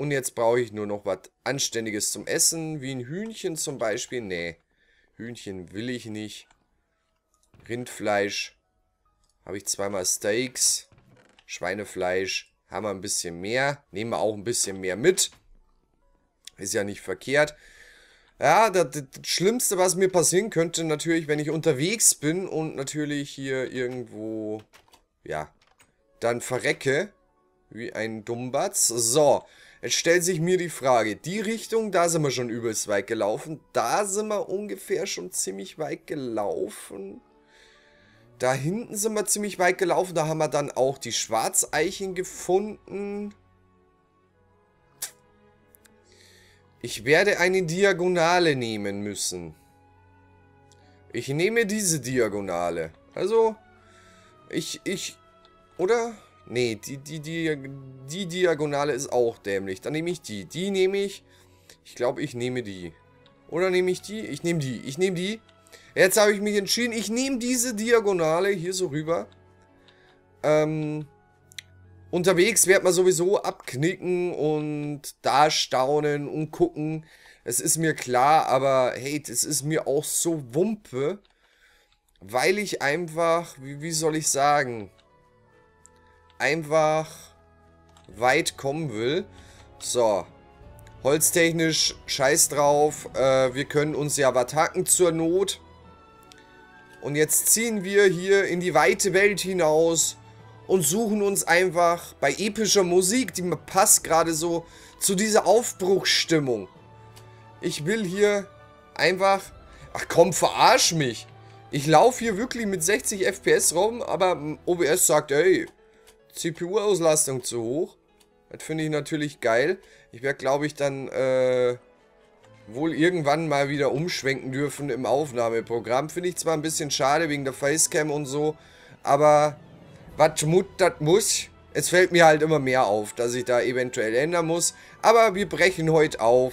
Und jetzt brauche ich nur noch was Anständiges zum Essen, wie ein Hühnchen zum Beispiel. Nee, Hühnchen will ich nicht. Rindfleisch habe ich zweimal Steaks. Schweinefleisch haben wir ein bisschen mehr. Nehmen wir auch ein bisschen mehr mit. Ist ja nicht verkehrt. Ja, das, das, Schlimmste, was mir passieren könnte, natürlich, wenn ich unterwegs bin und natürlich hier irgendwo, ja, dann verrecke, wie ein Dummbatz. So, jetzt stellt sich mir die Frage, die Richtung, da sind wir schon übelst weit gelaufen. Da sind wir ungefähr schon ziemlich weit gelaufen. Da hinten sind wir ziemlich weit gelaufen, da haben wir dann auch die Schwarzeichen gefunden. Ich werde eine Diagonale nehmen müssen. Ich nehme diese Diagonale. Also, ich, ich, oder? Nee, die, die, die, die Diagonale ist auch dämlich. Dann nehme ich die. Die nehme ich. Ich glaube, ich nehme die. Oder nehme ich die? Ich nehme die. Ich nehme die. Jetzt habe ich mich entschieden. Ich nehme diese Diagonale hier so rüber. Ähm, Unterwegs wird man sowieso abknicken und da staunen und gucken. Es ist mir klar, aber hey, das ist mir auch so Wumpe. Weil ich einfach, wie, wie soll ich sagen, einfach weit kommen will. So, holztechnisch scheiß drauf. Äh, wir können uns ja Wataken zur Not. Und jetzt ziehen wir hier in die weite Welt hinaus und suchen uns einfach bei epischer Musik, die passt gerade so zu dieser Aufbruchsstimmung. Ich will hier einfach... Ach komm, verarsch mich. Ich laufe hier wirklich mit 60 FPS rum, aber OBS sagt, ey, CPU-Auslastung zu hoch. Das finde ich natürlich geil. Ich werde, glaube ich, dann äh, wohl irgendwann mal wieder umschwenken dürfen im Aufnahmeprogramm. Finde ich zwar ein bisschen schade wegen der Facecam und so, aber was Mut, das muss. Es fällt mir halt immer mehr auf, dass ich da eventuell ändern muss. Aber wir brechen heute auf.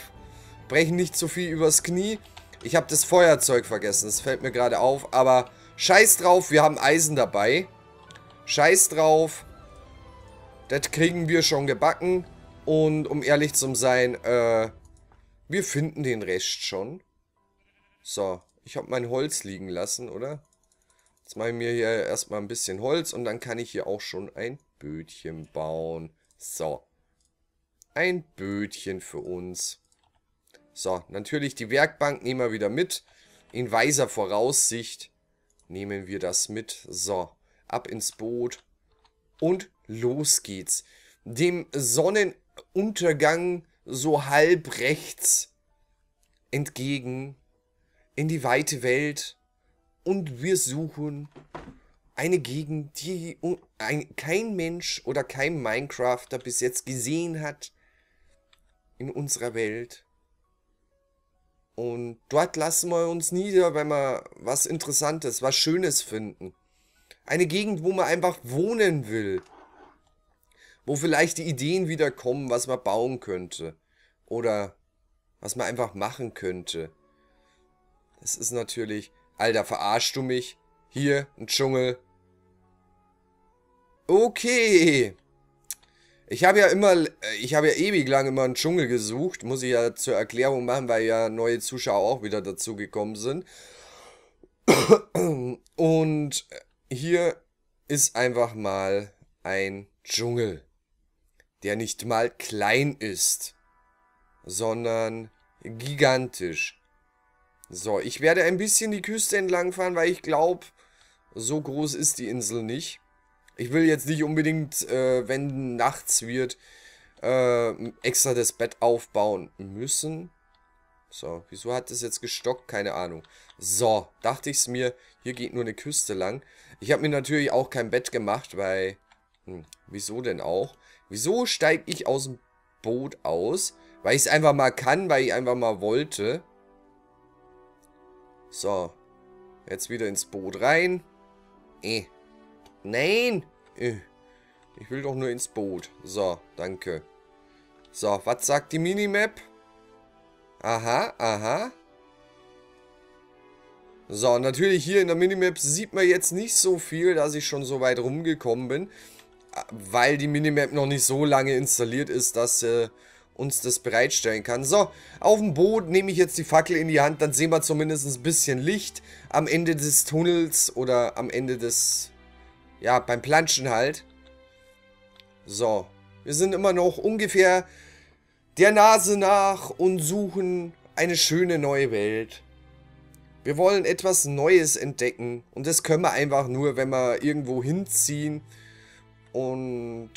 Brechen nicht zu viel übers Knie. Ich habe das Feuerzeug vergessen. Das fällt mir gerade auf. Aber scheiß drauf, wir haben Eisen dabei. Scheiß drauf. Das kriegen wir schon gebacken. Und um ehrlich zu sein, äh, wir finden den Rest schon. So, ich habe mein Holz liegen lassen, oder? Jetzt mache ich mir hier erstmal ein bisschen Holz und dann kann ich hier auch schon ein Bötchen bauen. So. Ein Bötchen für uns. So, natürlich die Werkbank nehmen wir wieder mit. In weiser Voraussicht nehmen wir das mit. So, ab ins Boot. Und los geht's. Dem Sonnenuntergang so halb rechts entgegen in die weite Welt und wir suchen eine Gegend, die ein, kein Mensch oder kein Minecrafter bis jetzt gesehen hat in unserer Welt. Und dort lassen wir uns nieder, wenn wir was Interessantes, was Schönes finden. Eine Gegend, wo man einfach wohnen will. Wo vielleicht die Ideen wieder kommen, was man bauen könnte. Oder was man einfach machen könnte. Das ist natürlich Alter, verarschst du mich? Hier, ein Dschungel. Okay. Ich habe ja immer, ich habe ja ewig lang immer einen Dschungel gesucht. Muss ich ja zur Erklärung machen, weil ja neue Zuschauer auch wieder dazu gekommen sind. Und hier ist einfach mal ein Dschungel, der nicht mal klein ist, sondern gigantisch. So, ich werde ein bisschen die Küste entlang fahren, weil ich glaube, so groß ist die Insel nicht. Ich will jetzt nicht unbedingt, äh, wenn nachts wird, äh, extra das Bett aufbauen müssen. So, wieso hat das jetzt gestockt? Keine Ahnung. So, dachte ich es mir, hier geht nur eine Küste lang. Ich habe mir natürlich auch kein Bett gemacht, weil... Hm, wieso denn auch? Wieso steige ich aus dem Boot aus? Weil ich es einfach mal kann, weil ich einfach mal wollte. So. Jetzt wieder ins Boot rein. Eh. Nein. Eh. Ich will doch nur ins Boot. So, danke. So, was sagt die Minimap? Aha, aha. So, natürlich hier in der Minimap sieht man jetzt nicht so viel, dass ich schon so weit rumgekommen bin. Weil die Minimap noch nicht so lange installiert ist, dass sie uns das bereitstellen kann. So, auf dem Boot nehme ich jetzt die Fackel in die Hand, dann sehen wir zumindest ein bisschen Licht am Ende des Tunnels oder am Ende des, ja, beim Planschen halt. So, wir sind immer noch ungefähr der Nase nach und suchen eine schöne neue Welt. Wir wollen etwas Neues entdecken und das können wir einfach nur, wenn wir irgendwo hinziehen und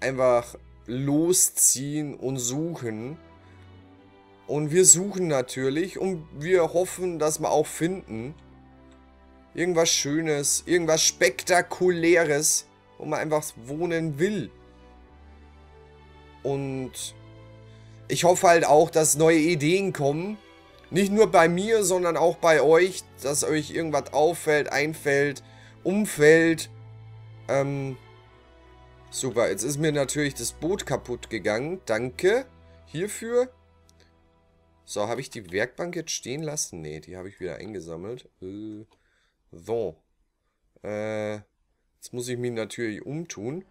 einfach losziehen und suchen. Und wir suchen natürlich und wir hoffen, dass wir auch finden. Irgendwas Schönes, irgendwas Spektakuläres, wo man einfach wohnen will. Und ich hoffe halt auch, dass neue Ideen kommen. Nicht nur bei mir, sondern auch bei euch, dass euch irgendwas auffällt, einfällt, umfällt. Ähm, Super, jetzt ist mir natürlich das Boot kaputt gegangen. Danke hierfür. So, habe ich die Werkbank jetzt stehen lassen? Ne, die habe ich wieder eingesammelt. Äh, so. Äh, jetzt muss ich mich natürlich umtun.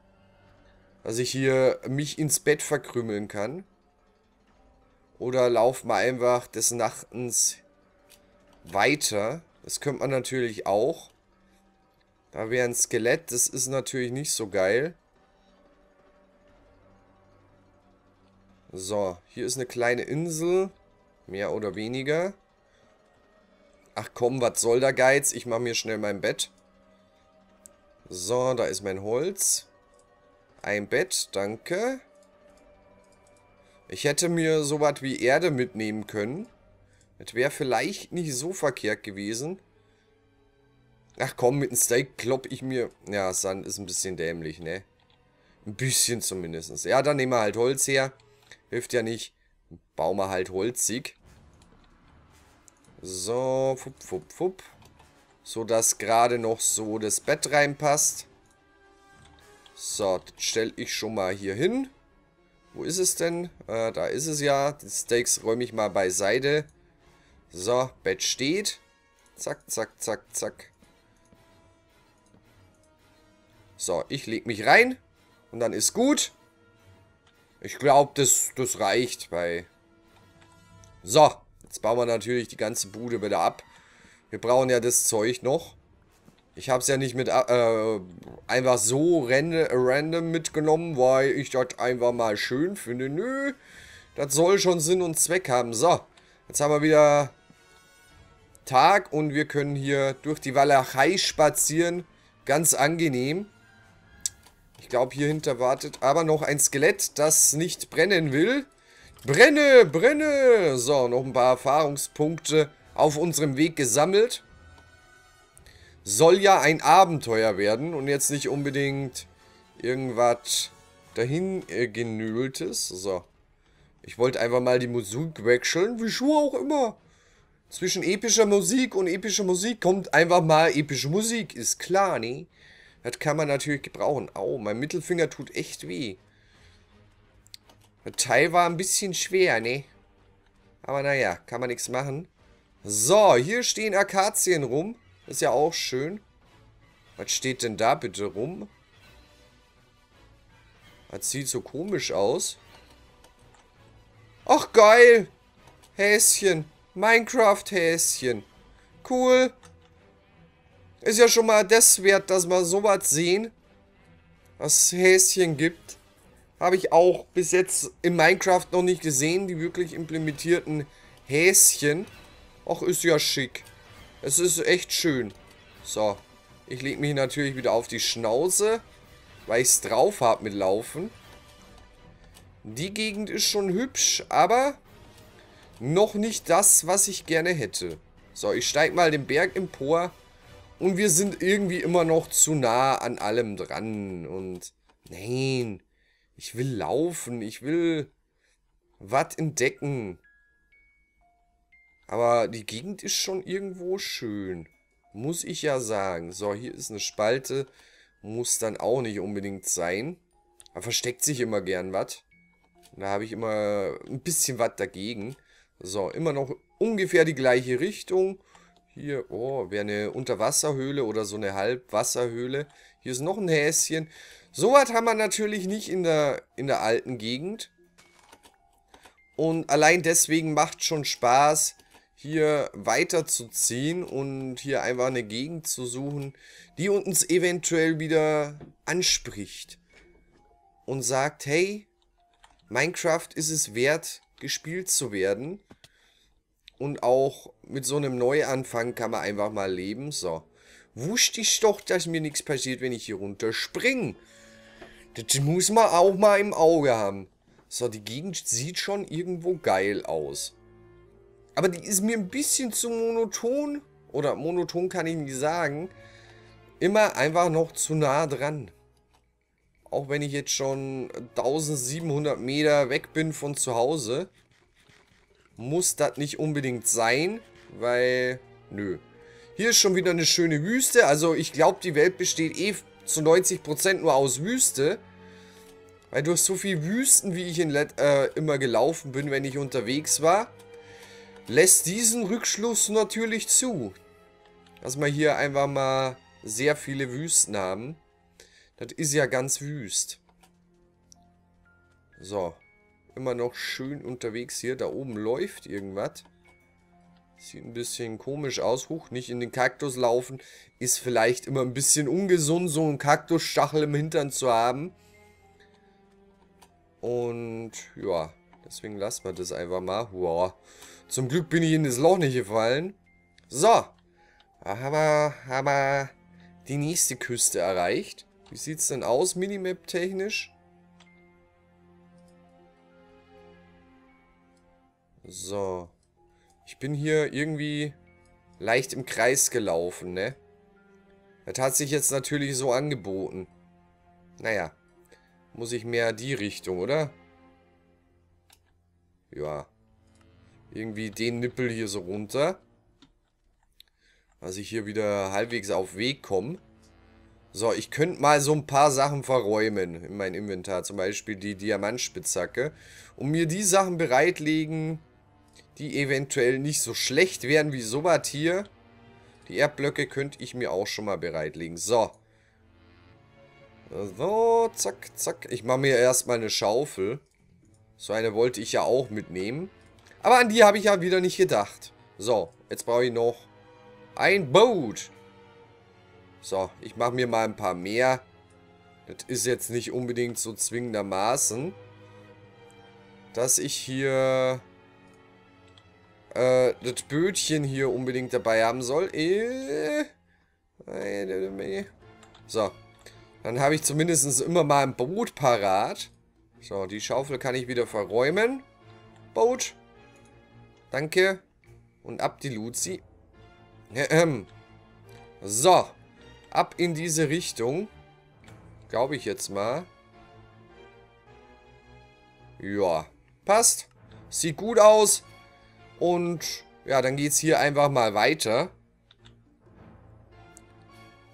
Dass ich hier mich ins Bett verkrümmeln kann. Oder lauf mal einfach des Nachtens weiter. Das könnte man natürlich auch. Da wäre ein Skelett, das ist natürlich nicht so geil. So, hier ist eine kleine Insel. Mehr oder weniger. Ach komm, was soll der Geiz? Ich mache mir schnell mein Bett. So, da ist mein Holz. Ein Bett, danke. Ich hätte mir sowas wie Erde mitnehmen können. Das wäre vielleicht nicht so verkehrt gewesen. Ach komm, mit dem Steak klopp ich mir... Ja, Sand ist ein bisschen dämlich, ne? Ein bisschen zumindest. Ja, dann nehmen wir halt Holz her. Hilft ja nicht. Bauen wir halt holzig. So, fupp, fupp, fupp. So, dass gerade noch so das Bett reinpasst. So, das stelle ich schon mal hier hin. Wo ist es denn? Äh, da ist es ja. Die Steaks räume ich mal beiseite. So, Bett steht. Zack, zack, zack, zack. So, ich lege mich rein. Und dann ist gut. Ich glaube, das, das reicht bei... So, jetzt bauen wir natürlich die ganze Bude wieder ab. Wir brauchen ja das Zeug noch. Ich habe es ja nicht mit äh, einfach so random mitgenommen, weil ich das einfach mal schön finde. Nö, das soll schon Sinn und Zweck haben. So, jetzt haben wir wieder Tag und wir können hier durch die Walachei spazieren. Ganz angenehm glaube, hier hinter wartet aber noch ein Skelett, das nicht brennen will. Brenne, brenne! So, noch ein paar Erfahrungspunkte auf unserem Weg gesammelt. Soll ja ein Abenteuer werden und jetzt nicht unbedingt irgendwas dahin äh, genühltes. So. Ich wollte einfach mal die Musik wechseln, wieso auch immer. Zwischen epischer Musik und epischer Musik kommt einfach mal epische Musik, ist klar, ne? Das kann man natürlich gebrauchen. Au, mein Mittelfinger tut echt weh. Das Teil war ein bisschen schwer, ne? Aber naja, kann man nichts machen. So, hier stehen Akazien rum. Ist ja auch schön. Was steht denn da bitte rum? Das sieht so komisch aus. Ach, geil. Häschen. Minecraft-Häschen. Cool. Ist ja schon mal das wert, dass wir sowas sehen. Was Häschen gibt. Habe ich auch bis jetzt in Minecraft noch nicht gesehen, die wirklich implementierten Häschen. Ach, ist ja schick. Es ist echt schön. So, ich lege mich natürlich wieder auf die Schnauze, weil ich es drauf habe mit Laufen. Die Gegend ist schon hübsch, aber noch nicht das, was ich gerne hätte. So, ich steige mal den Berg empor und wir sind irgendwie immer noch zu nah an allem dran. Und nein, ich will laufen, ich will was entdecken. Aber die Gegend ist schon irgendwo schön. Muss ich ja sagen. So, hier ist eine Spalte. Muss dann auch nicht unbedingt sein. Da versteckt sich immer gern was. Da habe ich immer ein bisschen was dagegen. So, immer noch ungefähr die gleiche Richtung. Hier, oh, wäre eine Unterwasserhöhle oder so eine Halbwasserhöhle. Hier ist noch ein Häschen. Sowas haben wir natürlich nicht in der, in der alten Gegend. Und allein deswegen macht schon Spaß, hier weiterzuziehen und hier einfach eine Gegend zu suchen, die uns eventuell wieder anspricht. Und sagt, hey, Minecraft ist es wert, gespielt zu werden. Und auch mit so einem Neuanfang kann man einfach mal leben. So. Wusste ich doch, dass mir nichts passiert, wenn ich hier runter springe. Das muss man auch mal im Auge haben. So, die Gegend sieht schon irgendwo geil aus. Aber die ist mir ein bisschen zu monoton. Oder monoton kann ich nicht sagen. Immer einfach noch zu nah dran. Auch wenn ich jetzt schon 1700 Meter weg bin von zu Hause. Muss das nicht unbedingt sein. Weil, nö. Hier ist schon wieder eine schöne Wüste. Also ich glaube, die Welt besteht eh zu 90% nur aus Wüste. Weil durch so viel Wüsten, wie ich in Let äh, immer gelaufen bin, wenn ich unterwegs war, lässt diesen Rückschluss natürlich zu. Dass wir hier einfach mal sehr viele Wüsten haben. Das ist ja ganz wüst. So. Immer noch schön unterwegs hier. Da oben läuft irgendwas. Sieht ein bisschen komisch aus. Huch, nicht in den Kaktus laufen. Ist vielleicht immer ein bisschen ungesund, so einen Kaktusstachel im Hintern zu haben. Und ja, deswegen lassen wir das einfach mal. Wow. Zum Glück bin ich in das Loch nicht gefallen. So. Da haben wir, haben wir die nächste Küste erreicht. Wie sieht es denn aus, Minimap technisch? So. Ich bin hier irgendwie leicht im Kreis gelaufen, ne? Das hat sich jetzt natürlich so angeboten. Naja. Muss ich mehr die Richtung, oder? Ja. Irgendwie den Nippel hier so runter. Dass ich hier wieder halbwegs auf Weg komme. So, ich könnte mal so ein paar Sachen verräumen in mein Inventar. Zum Beispiel die Diamantspitzhacke. Und mir die Sachen bereitlegen, die eventuell nicht so schlecht wären wie sowas hier. Die Erdblöcke könnte ich mir auch schon mal bereitlegen. So. So, zack, zack. Ich mache mir erstmal eine Schaufel. So eine wollte ich ja auch mitnehmen. Aber an die habe ich ja wieder nicht gedacht. So, jetzt brauche ich noch ein Boot. So, ich mache mir mal ein paar mehr. Das ist jetzt nicht unbedingt so zwingendermaßen, dass ich hier äh, das Bötchen hier unbedingt dabei haben soll. Äh, so, dann habe ich zumindest immer mal ein Boot parat. So, die Schaufel kann ich wieder verräumen. Boot. Danke. Und ab die Luzi. So. Ab in diese Richtung. Glaube ich jetzt mal. Ja. Passt. Sieht gut aus. Und ja, dann geht es hier einfach mal weiter.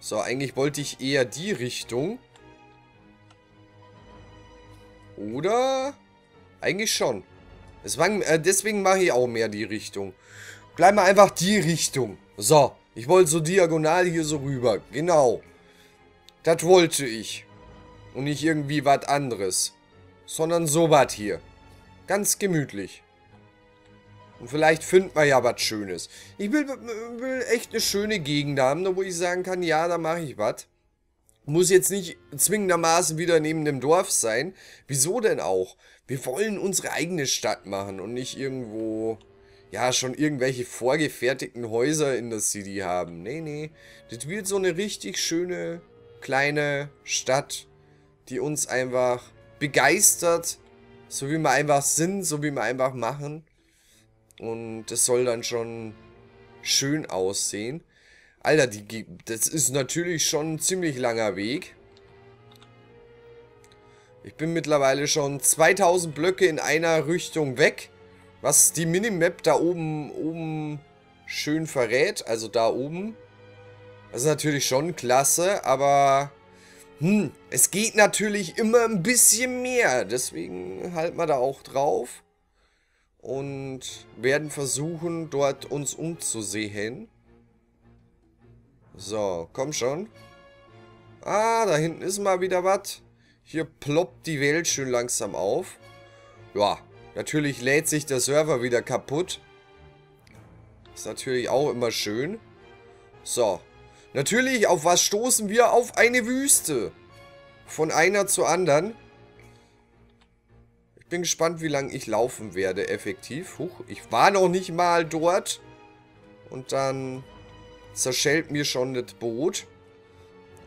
So, eigentlich wollte ich eher die Richtung. Oder? Eigentlich schon. Deswegen, äh, deswegen mache ich auch mehr die Richtung. Bleib mal einfach die Richtung. So, ich wollte so diagonal hier so rüber. Genau. Das wollte ich. Und nicht irgendwie was anderes. Sondern so was hier. Ganz gemütlich. Und vielleicht finden wir ja was Schönes. Ich will, will echt eine schöne Gegend haben, wo ich sagen kann, ja, da mache ich was. Muss jetzt nicht zwingendermaßen wieder neben dem Dorf sein. Wieso denn auch? Wir wollen unsere eigene Stadt machen und nicht irgendwo, ja, schon irgendwelche vorgefertigten Häuser in der City haben. Nee, nee. Das wird so eine richtig schöne, kleine Stadt, die uns einfach begeistert, so wie wir einfach sind, so wie wir einfach machen. Und das soll dann schon schön aussehen. Alter, die, das ist natürlich schon ein ziemlich langer Weg. Ich bin mittlerweile schon 2000 Blöcke in einer Richtung weg. Was die Minimap da oben, oben schön verrät. Also da oben. Das ist natürlich schon klasse, aber... Hm, es geht natürlich immer ein bisschen mehr. Deswegen halten wir da auch drauf und werden versuchen, dort uns umzusehen. So, komm schon. Ah, da hinten ist mal wieder was. Hier ploppt die Welt schön langsam auf. Ja, Natürlich lädt sich der Server wieder kaputt. Ist natürlich auch immer schön. So. Natürlich, auf was stoßen wir? Auf eine Wüste. Von einer zur anderen. Bin gespannt, wie lange ich laufen werde, effektiv. Huch, ich war noch nicht mal dort. Und dann zerschellt mir schon das Boot.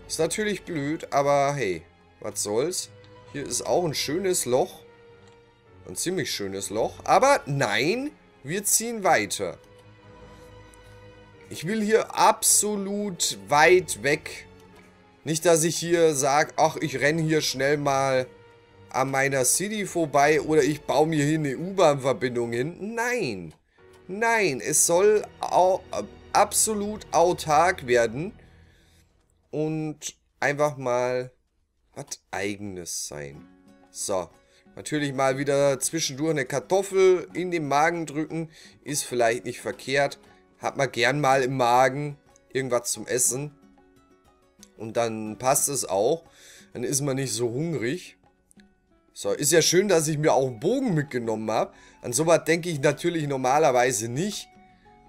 Ist natürlich blöd, aber hey, was soll's. Hier ist auch ein schönes Loch. Ein ziemlich schönes Loch. Aber nein, wir ziehen weiter. Ich will hier absolut weit weg. Nicht, dass ich hier sage, ach, ich renne hier schnell mal an meiner City vorbei oder ich baue mir hier eine U-Bahn-Verbindung hin. Nein. Nein, es soll au absolut autark werden und einfach mal was eigenes sein. So, natürlich mal wieder zwischendurch eine Kartoffel in den Magen drücken, ist vielleicht nicht verkehrt. Hat man gern mal im Magen irgendwas zum Essen. Und dann passt es auch. Dann ist man nicht so hungrig. So, ist ja schön, dass ich mir auch einen Bogen mitgenommen habe. An sowas denke ich natürlich normalerweise nicht.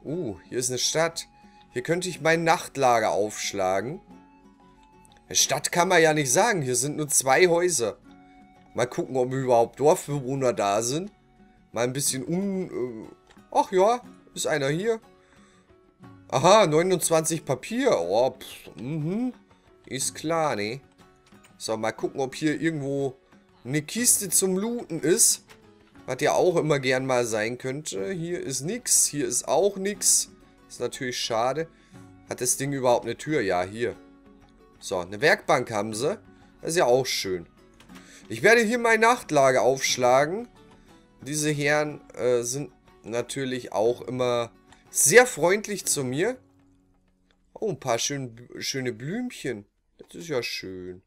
Uh, hier ist eine Stadt. Hier könnte ich mein Nachtlager aufschlagen. Stadt kann man ja nicht sagen. Hier sind nur zwei Häuser. Mal gucken, ob überhaupt Dorfbewohner da sind. Mal ein bisschen un... Äh, ach ja, ist einer hier. Aha, 29 Papier. Oh, pff, mhm. Ist klar, ne? So, mal gucken, ob hier irgendwo eine Kiste zum Looten ist. Was ja auch immer gern mal sein könnte. Hier ist nix. Hier ist auch nix. Ist natürlich schade. Hat das Ding überhaupt eine Tür? Ja, hier. So, eine Werkbank haben sie. Das ist ja auch schön. Ich werde hier mein Nachtlager aufschlagen. Diese Herren äh, sind natürlich auch immer sehr freundlich zu mir. Oh, ein paar schön, schöne Blümchen. Das ist ja schön.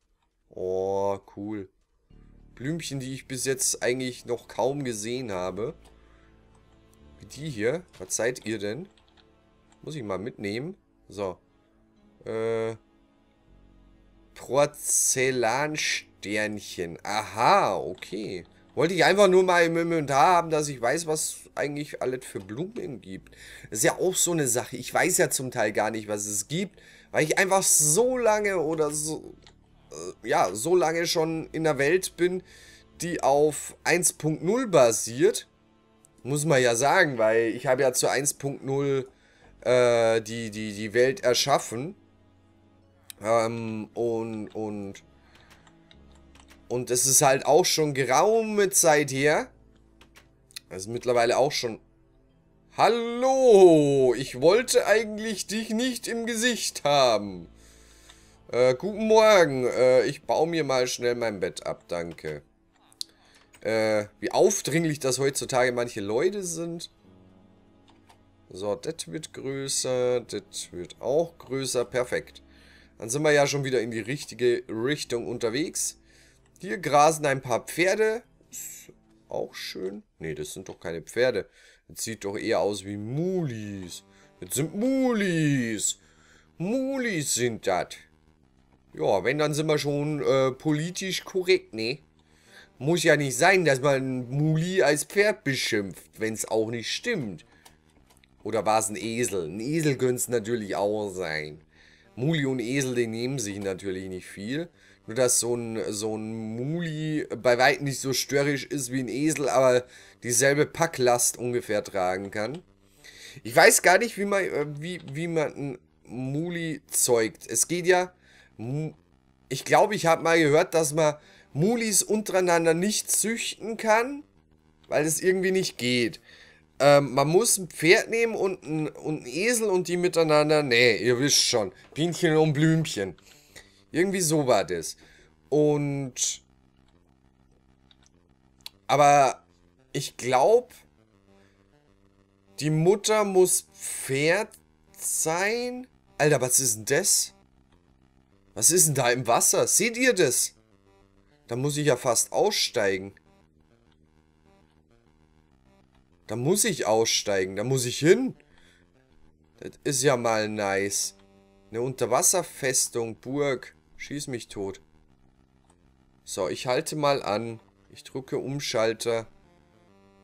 Oh, cool. Blümchen, die ich bis jetzt eigentlich noch kaum gesehen habe. Wie die hier. Was seid ihr denn? Muss ich mal mitnehmen. So. Äh. Porzellansternchen. Aha, okay. Wollte ich einfach nur mal im Inventar haben, dass ich weiß, was eigentlich alles für Blumen gibt. Das ist ja auch so eine Sache. Ich weiß ja zum Teil gar nicht, was es gibt, weil ich einfach so lange oder so, äh, ja, so lange schon in der Welt bin, die auf 1.0 basiert. Muss man ja sagen, weil ich habe ja zu 1.0 äh, die, die, die Welt erschaffen. Ähm, und, und, und es ist halt auch schon geraume Zeit her. Also mittlerweile auch schon... Hallo! Ich wollte eigentlich dich nicht im Gesicht haben. Äh, guten Morgen. Äh, ich baue mir mal schnell mein Bett ab, danke. Äh, wie aufdringlich das heutzutage manche Leute sind. So, das wird größer, das wird auch größer, perfekt. Dann sind wir ja schon wieder in die richtige Richtung unterwegs. Hier grasen ein paar Pferde. Ist auch schön. Ne, das sind doch keine Pferde. Das sieht doch eher aus wie Mulis. Das sind Mulis. Mulis sind das. Ja, wenn, dann sind wir schon äh, politisch korrekt, ne? Muss ja nicht sein, dass man Muli als Pferd beschimpft, wenn es auch nicht stimmt. Oder war es ein Esel? Ein Esel könnte es natürlich auch sein. Muli und Esel, die nehmen sich natürlich nicht viel. Nur, dass so ein, so ein Muli bei weitem nicht so störrisch ist wie ein Esel, aber dieselbe Packlast ungefähr tragen kann. Ich weiß gar nicht, wie man, äh, wie, wie man ein Muli zeugt. Es geht ja... Ich glaube, ich habe mal gehört, dass man Mulis untereinander nicht züchten kann, weil es irgendwie nicht geht. Ähm, man muss ein Pferd nehmen und ein, und ein Esel und die miteinander. Nee, ihr wisst schon. Bienchen und Blümchen. Irgendwie so war das. Und. Aber ich glaube, die Mutter muss Pferd sein. Alter, was ist denn das? Was ist denn da im Wasser? Seht ihr das? Da muss ich ja fast aussteigen. Da muss ich aussteigen. Da muss ich hin. Das ist ja mal nice. Eine Unterwasserfestung, Burg. Schieß mich tot. So, ich halte mal an. Ich drücke Umschalter.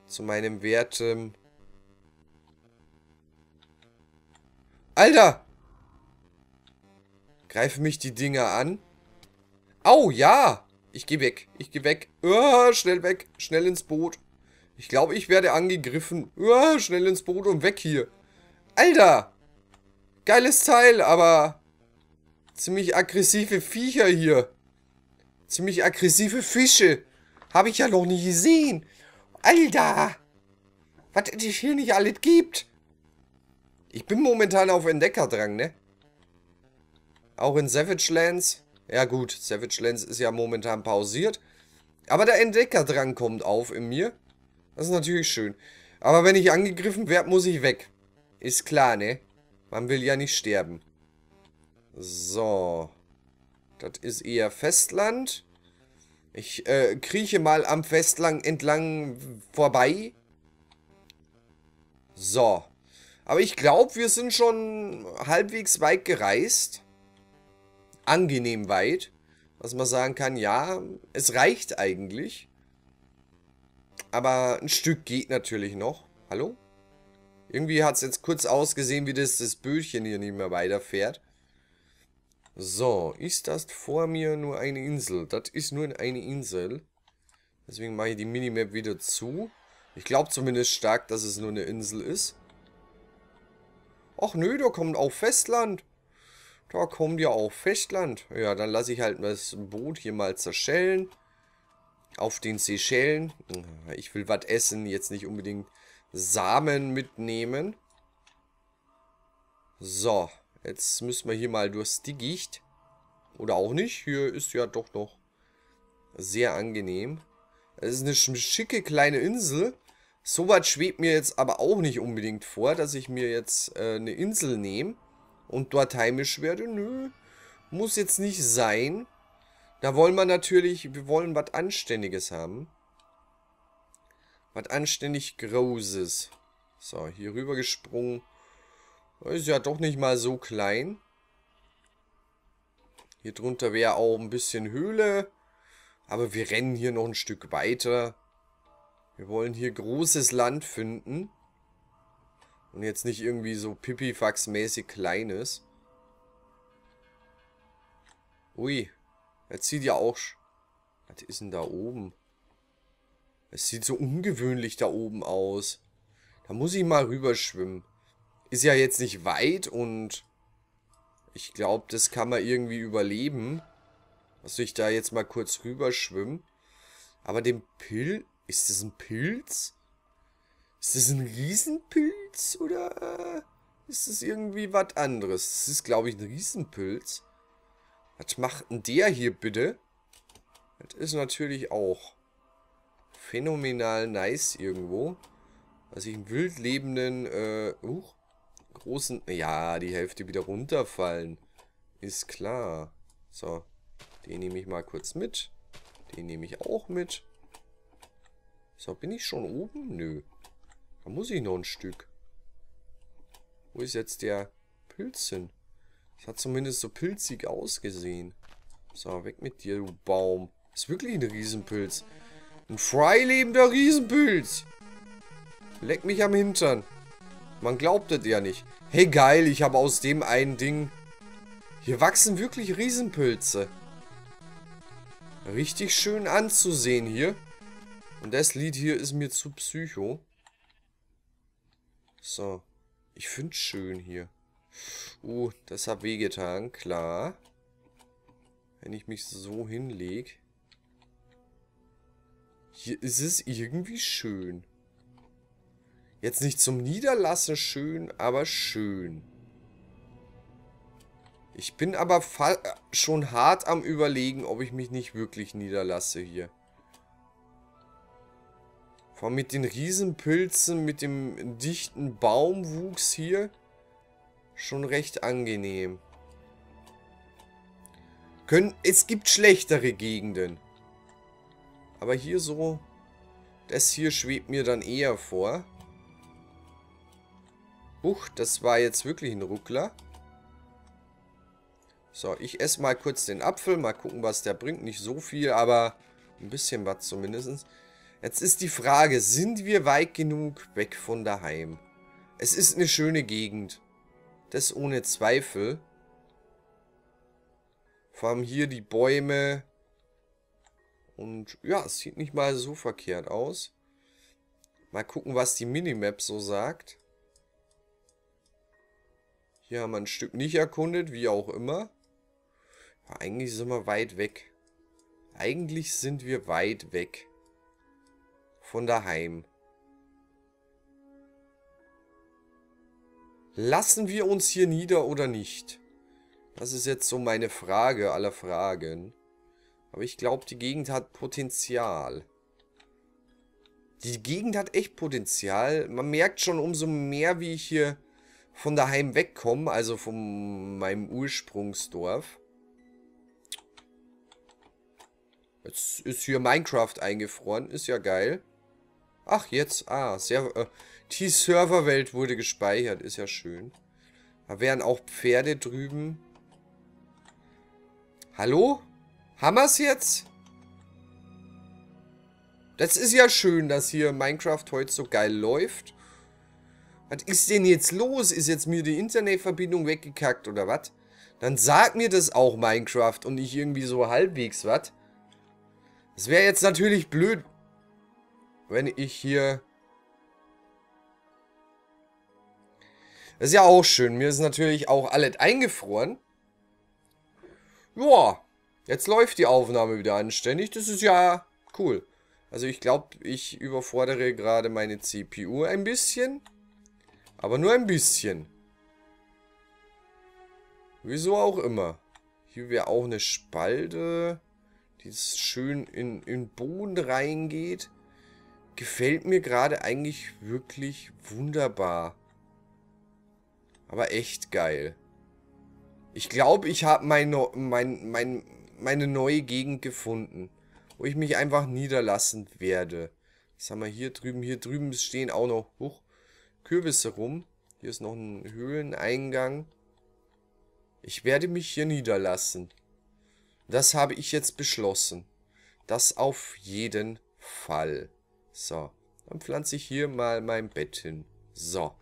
Zu meinem werten... Alter! Greifen mich die Dinger an? Au, ja! Ich geh weg. Ich geh weg. Uh, schnell weg. Schnell ins Boot. Ich glaube, ich werde angegriffen. Uh, schnell ins Boot und weg hier. Alter! Geiles Teil, aber ziemlich aggressive Viecher hier. Ziemlich aggressive Fische. Habe ich ja noch nie gesehen. Alter! Was es hier nicht alles gibt. Ich bin momentan auf Entdeckerdrang, ne? Auch in Savage Lands. Ja gut, Savage Lands ist ja momentan pausiert. Aber der Entdeckerdrang kommt auf in mir. Das ist natürlich schön. Aber wenn ich angegriffen werde, muss ich weg. Ist klar, ne? Man will ja nicht sterben. So. Das ist eher Festland. Ich äh, krieche mal am Festland entlang vorbei. So. Aber ich glaube, wir sind schon halbwegs weit gereist. Angenehm weit. Was man sagen kann, ja, es reicht eigentlich. Aber ein Stück geht natürlich noch. Hallo? Irgendwie hat es jetzt kurz ausgesehen, wie das, das Bötchen hier nicht mehr weiterfährt. So, ist das vor mir nur eine Insel? Das ist nur eine Insel. Deswegen mache ich die Minimap wieder zu. Ich glaube zumindest stark, dass es nur eine Insel ist. Ach nö, da kommt auch Festland. Da kommt ja auch Festland. Ja, dann lasse ich halt das Boot hier mal zerschellen. Auf den Seychellen. Ich will was essen, jetzt nicht unbedingt Samen mitnehmen. So, jetzt müssen wir hier mal durchs Dickicht. Oder auch nicht. Hier ist ja doch noch sehr angenehm. Es ist eine schicke kleine Insel. So was schwebt mir jetzt aber auch nicht unbedingt vor, dass ich mir jetzt äh, eine Insel nehme und dort heimisch werde. Nö, muss jetzt nicht sein. Da wollen wir natürlich, wir wollen was Anständiges haben. Was anständig Großes. So, hier rüber gesprungen. Ist ja doch nicht mal so klein. Hier drunter wäre auch ein bisschen Höhle. Aber wir rennen hier noch ein Stück weiter. Wir wollen hier großes Land finden. Und jetzt nicht irgendwie so Pipifax-mäßig kleines. Ui. Er zieht ja auch... Was ist denn da oben? Es sieht so ungewöhnlich da oben aus. Da muss ich mal rüberschwimmen. Ist ja jetzt nicht weit und... Ich glaube, das kann man irgendwie überleben. Dass ich da jetzt mal kurz rüberschwimme. Aber den Pilz... Ist das ein Pilz? Ist das ein Riesenpilz? Oder ist das irgendwie was anderes? Das ist, glaube ich, ein Riesenpilz. Was macht denn der hier bitte? Das ist natürlich auch phänomenal nice irgendwo. Was ich einen wild lebenden, äh, uh, großen, ja, die Hälfte wieder runterfallen. Ist klar. So, den nehme ich mal kurz mit. Den nehme ich auch mit. So, bin ich schon oben? Nö. Da muss ich noch ein Stück. Wo ist jetzt der Pilz hin? Das hat zumindest so pilzig ausgesehen. So, weg mit dir, du Baum. Das ist wirklich ein Riesenpilz. Ein freilebender Riesenpilz. Leck mich am Hintern. Man glaubt das ja nicht. Hey, geil, ich habe aus dem einen Ding... Hier wachsen wirklich Riesenpilze. Richtig schön anzusehen hier. Und das Lied hier ist mir zu psycho. So. Ich finde es schön hier. Uh, das hat wehgetan, klar. Wenn ich mich so hinlege. Hier ist es irgendwie schön. Jetzt nicht zum Niederlassen schön, aber schön. Ich bin aber schon hart am überlegen, ob ich mich nicht wirklich niederlasse hier. Vor allem mit den Riesenpilzen, mit dem dichten Baumwuchs hier. Schon recht angenehm. Können, es gibt schlechtere Gegenden. Aber hier so... Das hier schwebt mir dann eher vor. Huch, das war jetzt wirklich ein Ruckler. So, ich esse mal kurz den Apfel. Mal gucken, was der bringt. Nicht so viel, aber ein bisschen was zumindest. Jetzt ist die Frage, sind wir weit genug weg von daheim? Es ist eine schöne Gegend. Das ohne Zweifel. Vor allem hier die Bäume. Und ja, es sieht nicht mal so verkehrt aus. Mal gucken, was die Minimap so sagt. Hier haben wir ein Stück nicht erkundet, wie auch immer. Ja, eigentlich sind wir weit weg. Eigentlich sind wir weit weg. Von daheim. Lassen wir uns hier nieder oder nicht? Das ist jetzt so meine Frage aller Fragen. Aber ich glaube, die Gegend hat Potenzial. Die Gegend hat echt Potenzial. Man merkt schon umso mehr, wie ich hier von daheim wegkomme, also von meinem Ursprungsdorf. Jetzt ist hier Minecraft eingefroren, ist ja geil. Ach, jetzt, ah, sehr, äh, die Serverwelt wurde gespeichert, ist ja schön. Da wären auch Pferde drüben. Hallo? Haben wir es jetzt? Das ist ja schön, dass hier Minecraft heute so geil läuft. Was ist denn jetzt los? Ist jetzt mir die Internetverbindung weggekackt oder was? Dann sag mir das auch Minecraft und nicht irgendwie so halbwegs was. Das wäre jetzt natürlich blöd, wenn ich hier... Das ist ja auch schön. Mir ist natürlich auch alles eingefroren. Ja, jetzt läuft die Aufnahme wieder anständig. Das ist ja cool. Also ich glaube, ich überfordere gerade meine CPU ein bisschen. Aber nur ein bisschen. Wieso auch immer. Hier wäre auch eine Spalte, die schön in, in Boden reingeht. Gefällt mir gerade eigentlich wirklich wunderbar. Aber echt geil. Ich glaube, ich habe meine, mein, mein, meine neue Gegend gefunden. Wo ich mich einfach niederlassen werde. Was haben wir hier drüben? Hier drüben stehen auch noch hoch, Kürbisse rum. Hier ist noch ein Höhleneingang. Ich werde mich hier niederlassen. Das habe ich jetzt beschlossen. Das auf jeden Fall. So, dann pflanze ich hier mal mein Bett hin. So.